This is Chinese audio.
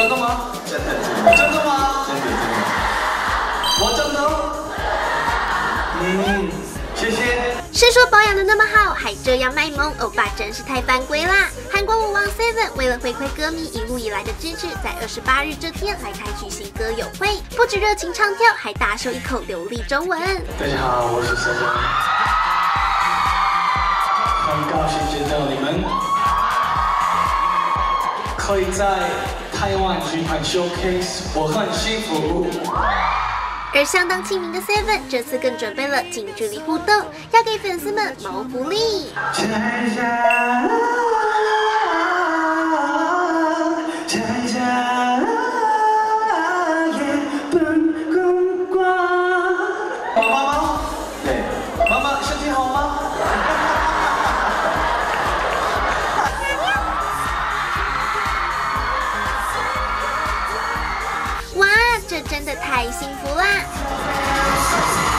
真的吗？真的真的吗？真的真的。我真的。嗯，谢谢。是说保养的那么好，还这样卖萌，欧巴真是太犯规啦！韩国舞王 Seven 为了回馈歌迷一路以来的支持，在二十八日这天来开举行歌友会，不止热情唱跳，还大秀一口流利中文。大家好，我是 Seven，很高兴见到你们，可以在台湾举办 showcase，我很幸福。而相当亲民的 Seven 这次更准备了近距离互动，要给粉丝们谋福利。这真的太幸福啦。